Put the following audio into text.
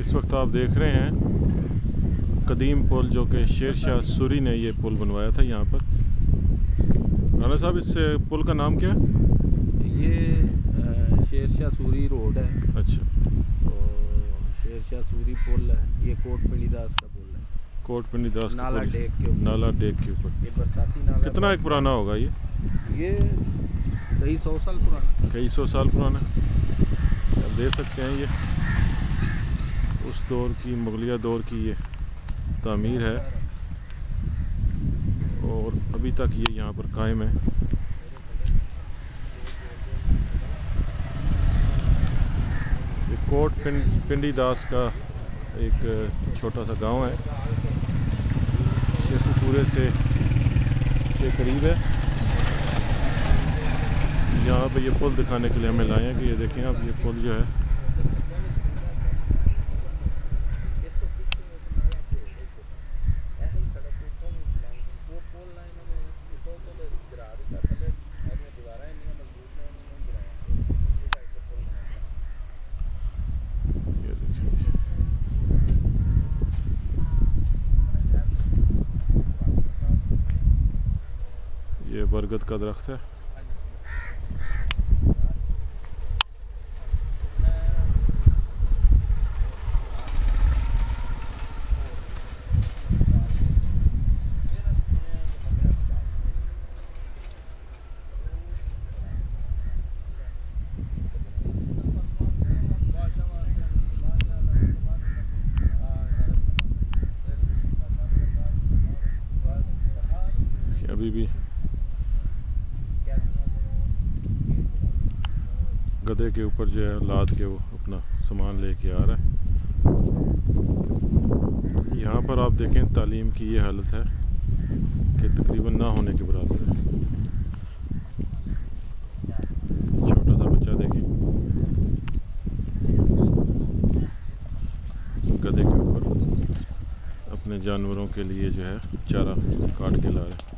इस वक्त आप देख रहे हैं कदीम पुल जो कि शेर शाह सूरी ने ये पुल बनवाया था यहाँ पर। राना साहब इस पुल का नाम क्या है? ये शेर शाह सूरी रोड है। अच्छा। तो शेर शाह सूरी पुल है। ये कोट पिंडी दास का पुल है। कोट पिंडी दास नाला डेक के ऊपर। नाला डेक के ऊपर। ये बरसाती नाला कितना एक पुराना होगा ये? ये कई सौ साल पुराना। कई सौ साल पुराना। आप देख सकते हैं ये। उस दौर की, मुगलिया दौर की ये तमीर है। और अभी तक ये यहाँ पर कायम है। ये कोट पिंड पिंडी दास का एक छोटा सा गाँव है। शेखपुरे से के करीब है। यहाँ पे ये पुल दिखाने के लिए हमें लाए हैं कि ये देखें आप, ये पुल जो है ये बरगद का दरख्त है अभी भी गधे के ऊपर जो है लाद के वो अपना सामान लेके आ रहा है। यहाँ पर आप देखें तालीम की ये हालत है कि तकरीबन ना होने के बराबर है। छोटा सा बच्चा देखें। गधे के ऊपर अपने जानवरों के लिए जो है चारा काट के ला रहे हैं